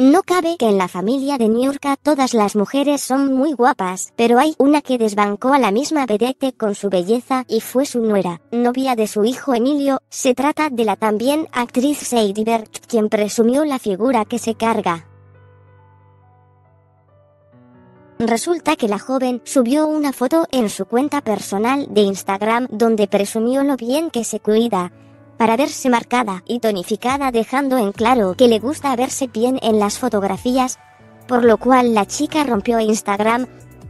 No cabe que en la familia de Niurka todas las mujeres son muy guapas, pero hay una que desbancó a la misma vedette con su belleza y fue su nuera, novia de su hijo Emilio, se trata de la también actriz Sadie Berch, quien presumió la figura que se carga. Resulta que la joven subió una foto en su cuenta personal de Instagram donde presumió lo bien que se cuida, para verse marcada y tonificada dejando en claro que le gusta verse bien en las fotografías, por lo cual la chica rompió Instagram,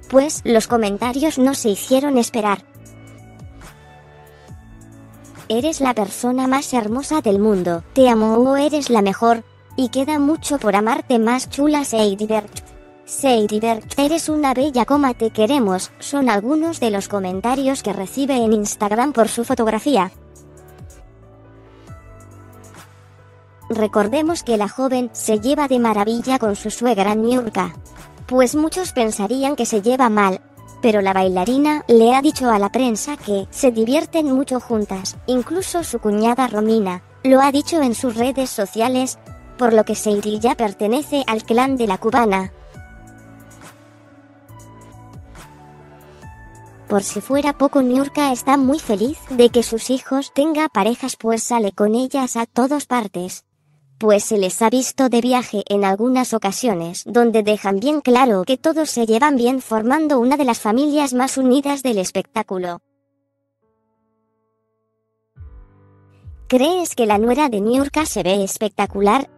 pues los comentarios no se hicieron esperar. Eres la persona más hermosa del mundo, te amo o eres la mejor, y queda mucho por amarte más chula Sadie Berch, eres una bella coma te queremos, son algunos de los comentarios que recibe en Instagram por su fotografía. Recordemos que la joven se lleva de maravilla con su suegra Niurka. Pues muchos pensarían que se lleva mal, pero la bailarina le ha dicho a la prensa que se divierten mucho juntas, incluso su cuñada Romina, lo ha dicho en sus redes sociales, por lo que Sadie ya pertenece al clan de la cubana. Por si fuera poco, Niurka está muy feliz de que sus hijos tenga parejas pues sale con ellas a todas partes pues se les ha visto de viaje en algunas ocasiones, donde dejan bien claro que todos se llevan bien formando una de las familias más unidas del espectáculo. ¿Crees que la nuera de Niurka se ve espectacular?